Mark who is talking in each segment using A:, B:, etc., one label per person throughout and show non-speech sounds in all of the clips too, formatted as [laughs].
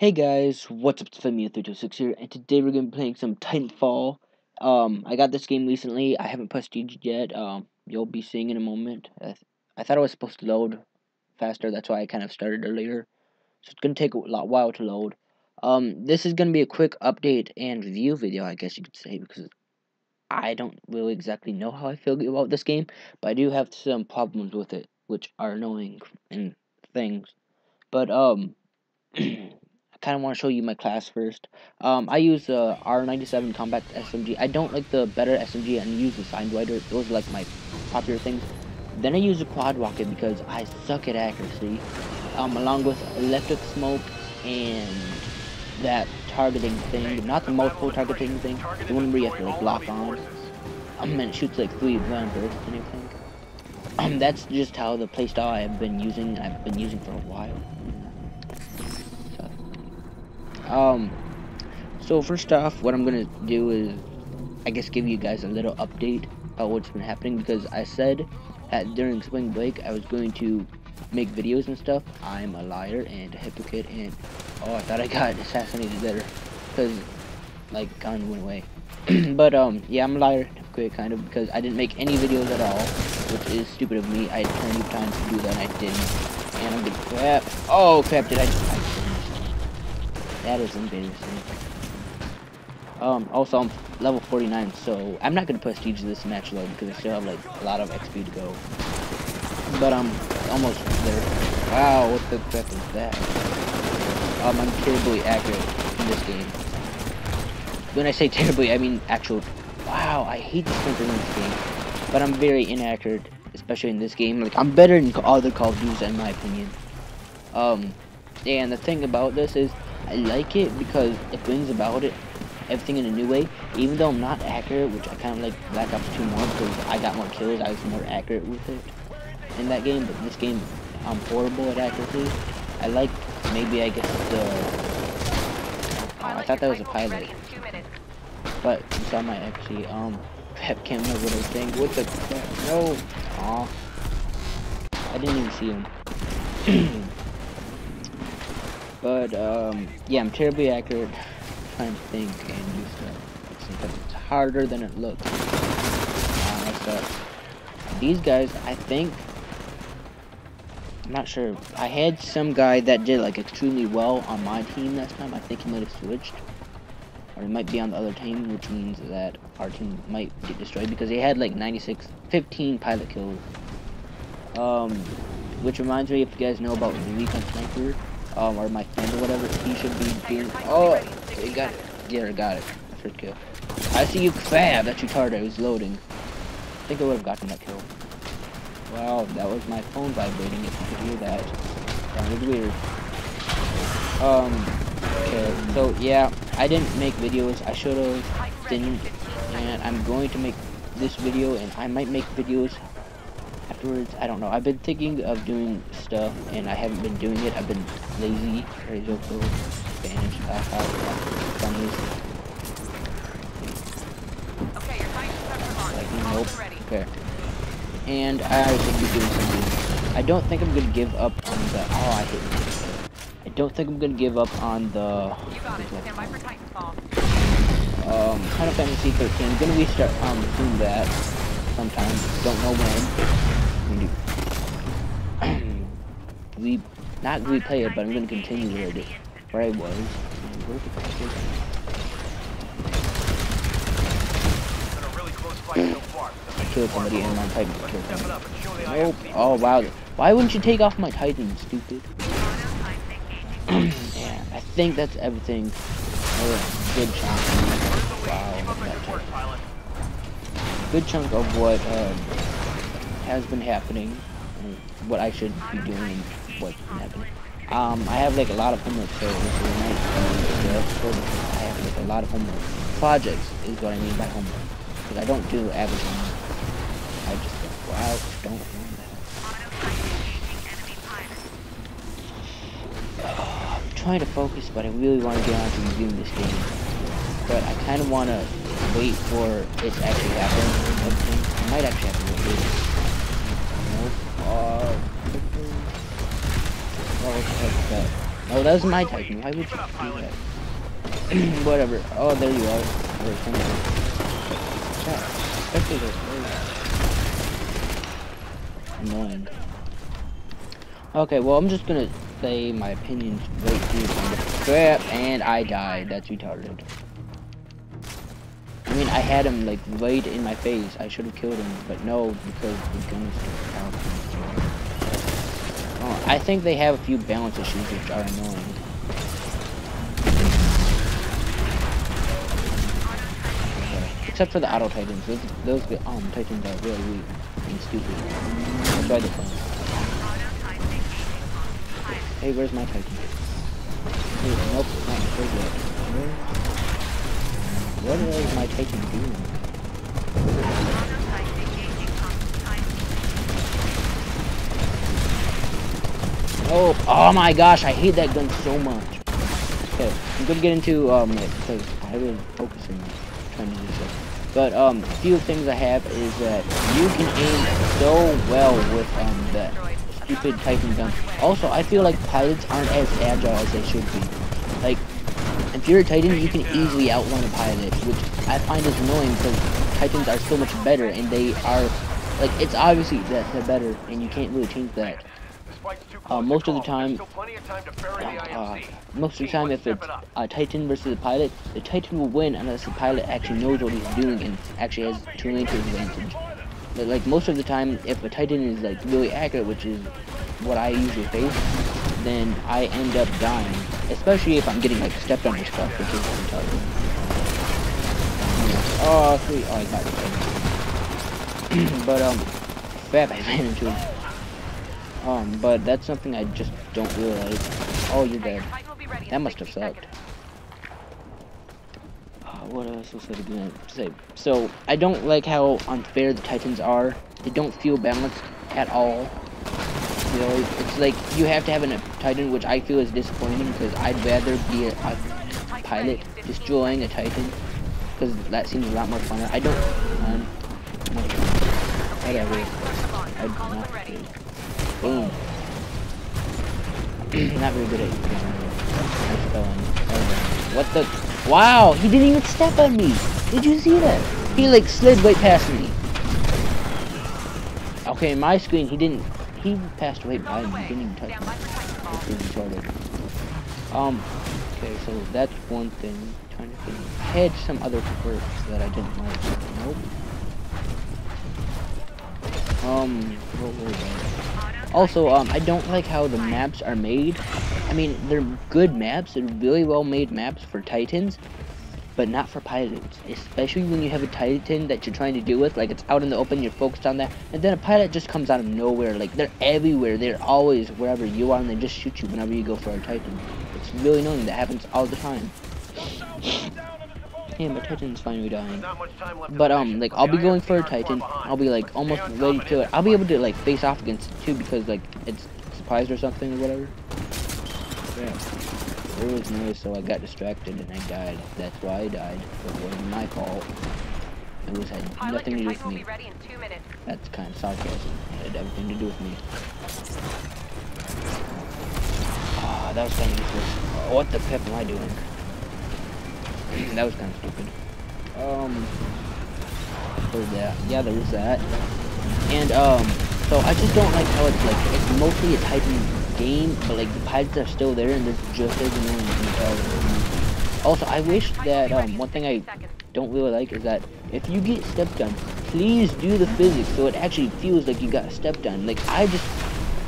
A: Hey guys, what's up? It's Flameo326 here, and today we're gonna be playing some Titanfall. Um, I got this game recently. I haven't prestiged yet. Um, you'll be seeing in a moment. I, th I thought it was supposed to load faster. That's why I kind of started earlier. So it's gonna take a lot while to load. Um, this is gonna be a quick update and review video, I guess you could say, because I don't really exactly know how I feel about this game, but I do have some problems with it, which are annoying and things. But um. [clears throat] kind of want to show you my class first. Um, I use the uh, R97 Combat SMG. I don't like the better SMG and use the Sidewinder. Those are like my popular things. Then I use the Quad Rocket because I suck at accuracy. Um, along with Electric Smoke and that targeting thing. Not the multiple targeting thing. The one where you have to like lock on. Um, and it shoots like three round bursts and everything. Um, that's just how the playstyle I've been using. I've been using for a while. Um, so first off, what I'm gonna do is, I guess, give you guys a little update about what's been happening because I said that during spring break I was going to make videos and stuff. I'm a liar and a hypocrite, and oh, I thought I got [laughs] assassinated there because like kind of went away. [clears throat] but um, yeah, I'm a liar, hypocrite, kind of because I didn't make any videos at all, which is stupid of me. I had plenty of time to do that, and I didn't. And I'm gonna crap. Oh crap! Did I? I that is embarrassing. Um, also, I'm level 49, so I'm not going to prestige this match low because I still have, like, a lot of XP to go. But I'm almost there. Wow, what the heck is that? Um, I'm terribly accurate in this game. When I say terribly, I mean actual... Wow, I hate sprinters in this game. But I'm very inaccurate, especially in this game. Like, I'm better in other Call of Duty, in my opinion. Um, and the thing about this is, I like it because it brings about it everything in a new way. Even though I'm not accurate, which I kind of like Black Ops 2 more because I got more kills, I was more accurate with it in that game. But in this game, I'm horrible at accuracy. I like maybe I guess the. Oh, I thought that was a pilot, but you saw my actually um. I can't remember what I was saying. What the crap? No. Aw. I didn't even see him. [clears throat] But, um, yeah, I'm terribly accurate trying to think and do stuff. Sometimes it's harder than it looks. Uh, these guys, I think, I'm not sure. I had some guy that did, like, extremely well on my team last time. I think he might have switched. Or he might be on the other team, which means that our team might get destroyed because he had, like, 96, 15 pilot kills. Um, which reminds me, if you guys know about the Recon Sniper, um, or my friend or whatever, he should be being. Oh, he got it. Yeah, I got it. First kill. I see you, fab. That's retarded. It was loading. I think I would have gotten that kill. Wow, that was my phone vibrating. If you could hear that, that was weird. Um. Okay, so yeah, I didn't make videos. I should have didn't, and I'm going to make this video, and I might make videos afterwards. I don't know. I've been thinking of doing stuff, and I haven't been doing it. I've been lazy. Rejoco, Spanish, funnies.
B: Okay, your like,
A: nope. Okay. And I should be doing something. I don't think I'm gonna give up on the. Oh, I hit. It. I don't think I'm gonna give up on the.
B: You got it. Stand by for Titanfall.
A: Um, Final Fantasy 13. I'm gonna restart um soon that sometime. Don't know when [clears throat] we not replay it, but I'm gonna continue where it where I was. Where the fuck is I killed somebody and my Titan killed somebody. Nope. Oh wow. Why wouldn't you take off my Titan, stupid? [clears throat] yeah, I think that's everything. Good chunk. Good chunk of what uh, has been happening, what I should be doing, and what's been happening. Um, I have like a lot of homework, so this is nice. I have like a lot of homework. Projects is what I mean by homework, because I don't do average homework. I just go out, don't do that. [sighs] I'm trying to focus, but I really want to get on to reviewing this game. But I kind of want to wait for it to actually happen. I might actually to wait. Nope. Uh, was that? Oh, that was my Titan. Why would you do that? [clears throat] Whatever. Oh, there you are. There's something. Annoying. Okay, well, I'm just gonna say my opinions right the crap, and I died. That's retarded. I mean, I had him, like, right in my face. I should have killed him, but no, because the gun is Oh, I think they have a few balance issues which are annoying. Except for the auto titans. Those, those um, titans are really weak and stupid. That's why they're fun. Hey, where's my titan? Hey, nope, not? What is my titan doing? Oh, oh my gosh, I hate that gun so much. Okay, I'm gonna get into um it because I was focusing trying to do stuff. But um, a few things I have is that you can aim so well with um that stupid Titan gun. Also, I feel like pilots aren't as agile as they should be. Like, if you're a Titan, you can easily outrun a pilot, which I find is annoying because Titans are so much better and they are like it's obviously that they're better and you can't really change that. Uh, most of the time, uh, most of the time, if it's a Titan versus a pilot, the Titan will win unless the pilot actually knows what he's doing and actually has two lane advantage. But like most of the time, if a Titan is like really accurate, which is what I usually face, then I end up dying. Especially if I'm getting like stepped on or stuff, which is retarded. Oh, sweet. Oh, I got it. but um, crap, I ran into. Um, but that's something I just don't realize. Oh, you're dead. That must have sucked. Uh, what else was I gonna say? So, I don't like how unfair the Titans are. They don't feel balanced at all. You know, it's like you have to have a Titan, which I feel is disappointing because I'd rather be a, a, pilot destroying a Titan because that seems a lot more fun. I don't. Um, whatever. I'd not. Boom. [clears throat] Not very good at What the? Wow, he didn't even step on me. Did you see that? He like slid right past me. Okay, in my screen, he didn't. He passed away by. He didn't even touch me. This is retarded. Um. Okay, so that's one thing. I'm trying to think. I had some other quirks that I didn't like. Nope. Um. What were they? Also, um, I don't like how the maps are made. I mean, they're good maps, they're really well made maps for Titans, but not for pilots. Especially when you have a Titan that you're trying to deal with, like it's out in the open, you're focused on that, and then a pilot just comes out of nowhere. Like, they're everywhere, they're always wherever you are, and they just shoot you whenever you go for a Titan. It's really annoying, that happens all the time. [laughs] Yeah, my Titan's finally dying. But, um, like, I'll be going for a Titan. I'll be, like, almost ready to it. I'll be able to, like, face off against it, too, because, like, it's surprised or something or whatever. Yeah. It was nice, so I got distracted and I died. That's why I died. It wasn't my fault. It was had nothing to do with me. That's kind of sarcasm. It had everything to do with me. Ah, oh, that was kind of useless. what the pip am I doing? [clears throat] that was kind of stupid. Um, there's that? Yeah, there is that. And, um, so I just don't like how it's like, it's mostly a Titan game, but like the pilots are still there and there's just as annoying as Also, I wish that, um, one thing I don't really like is that if you get stepped on, please do the physics so it actually feels like you got stepped on. Like, I just,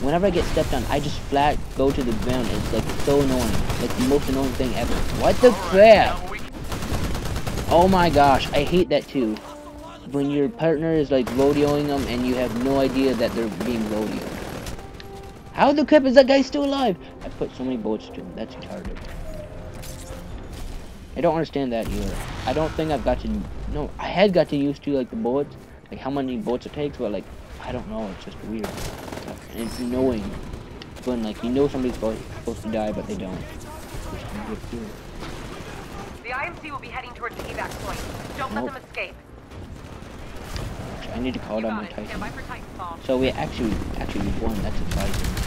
A: whenever I get stepped on, I just flat go to the ground. It's like so annoying. Like the most annoying thing ever. What the crap? Oh my gosh, I hate that too. When your partner is like rodeoing them and you have no idea that they're being rodeoed. How the crap is that guy still alive? I put so many bullets to him. That's retarded. I don't understand that either. I don't think I've got to... No, I had got to used to like the bullets. Like how many bullets it takes, but like, I don't know. It's just weird. And it's annoying. When like, you know somebody's supposed to die, but they don't.
B: The IMC will be heading towards the evac point. Don't nope. let them escape.
A: I need to call down my Titan. So we actually actually won. That's exciting.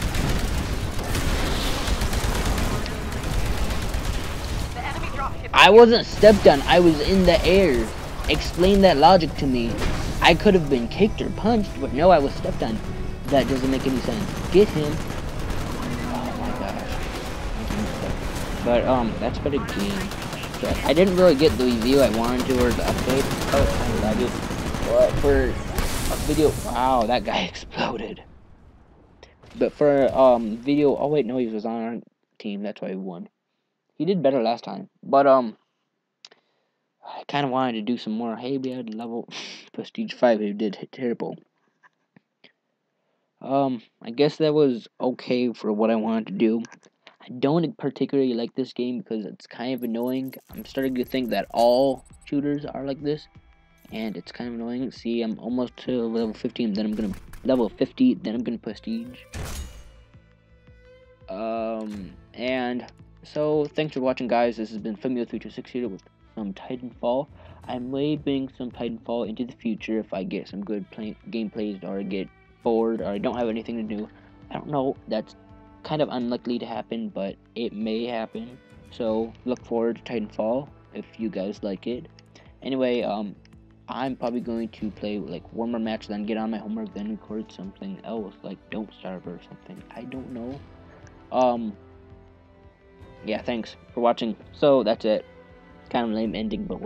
A: I wasn't stepped on. I was in the air. Explain that logic to me. I could have been kicked or punched, but no, I was stepped on. That doesn't make any sense. Get him. Oh my gosh. But, um, that's about a I didn't really get the review I wanted to or the update. Oh, I did. But for a video, wow, that guy [laughs] exploded. But for um video, oh wait, no, he was on our team. That's why he won. He did better last time. But um, I kind of wanted to do some more. Hey, we had level [laughs] prestige five. Who did terrible. Um, I guess that was okay for what I wanted to do. I don't particularly like this game because it's kind of annoying. I'm starting to think that all shooters are like this, and it's kind of annoying. See, I'm almost to level 15, then I'm gonna level 50, then I'm gonna prestige. Um, and so thanks for watching, guys. This has been Flameo326 here with some Titanfall. I may bring some Titanfall into the future if I get some good play gameplays or I get bored or I don't have anything to do. I don't know. That's kind of unlikely to happen, but it may happen. So look forward to Titanfall if you guys like it. Anyway, um, I'm probably going to play like one more match, then get on my homework, then record something else, like Don't Starve or something. I don't know. Um, yeah, thanks for watching. So that's it. Kind of lame ending, but what.